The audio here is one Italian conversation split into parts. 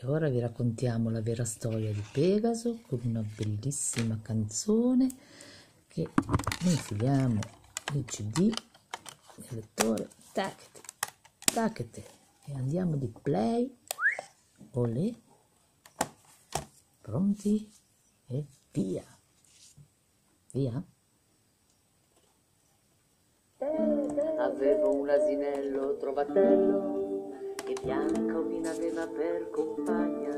E ora vi raccontiamo la vera storia di Pegaso con una bellissima canzone che infiliamo il cd nel lettore, tacchete, tacchete e andiamo di play, olè, pronti? E via, via. Avevo un asinello trovatello che bianco mi aveva per compagna.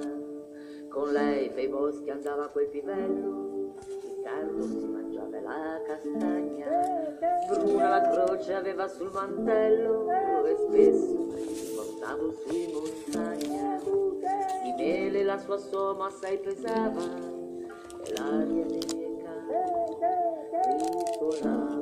Con lei per i boschi andava quel pivello, il carlo si mangiava la castagna. Bruna la croce aveva sul mantello e spesso mi spostavo su in montagna. Di mele la sua soma assai pesava e l'aria neca risolava.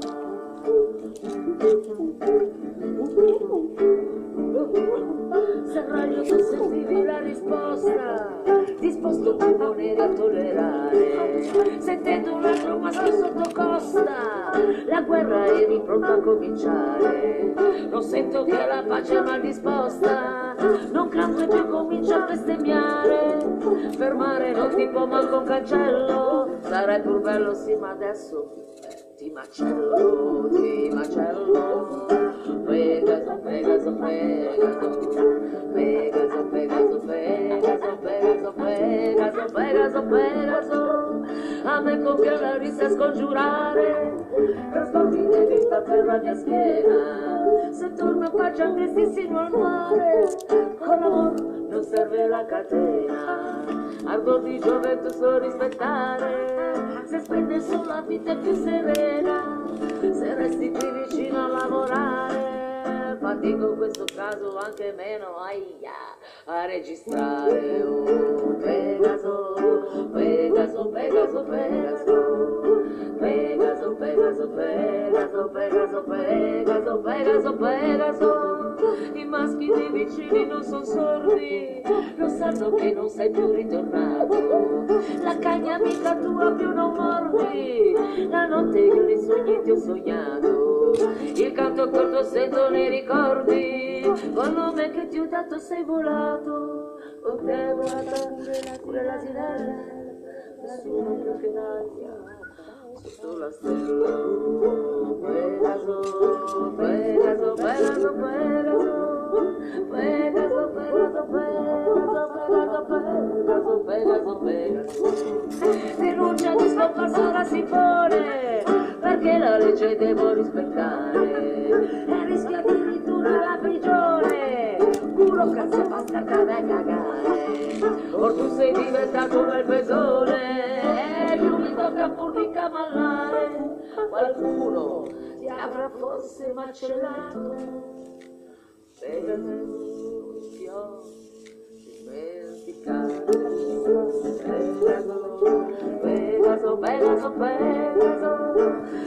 Serraglio tu sentivi la risposta, disposto a ponere a tollerare, sentendo un altro maschio sotto costa, la guerra eri pronto a cominciare, non sento che la pace è mal disposta, non canto e più comincia a bestemmiare, fermare non ti può manco un cancello, sarai pur bello sì ma adesso ti macello, ti macello, a me con che la rissa a scongiurare Trasportite vista per la mia schiena Se torno a faccia anche al mare Con amor non serve la catena Ardor di gioventù so rispettare solo la vita è più serena, se resti qui vicino a lavorare, fatico in questo caso anche meno, aia, a registrare, oh, Pegaso, Pegaso, Pegaso, Pegaso, Pegaso, Pegaso, Pegaso, Pegaso, Pegaso, Pegaso, Pegaso, i maschi dei vicini non sono sordi, lo sanno che non sei più ritornato, la cagna mica tua più non mordi, la notte io nei sogni ti ho sognato, il canto corto sento nei ricordi, col nome che ti ho dato sei volato, con te volata pure l'asinella, nessuno più che l'aria sotto la stella. Legge devo rispettare, e rischia addirittura la prigione. Burocrazia basta da cagare, or tu sei diventato un bel pesone, e più mi tocca pur di camallare, qualcuno ti avrà forse macellato, Pegaso, Pegaso,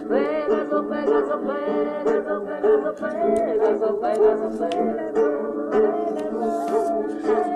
Pegaso, Pegaso, Pegaso, Pegaso, Pegaso, Pegaso, Pegaso, Pegaso, Pegaso.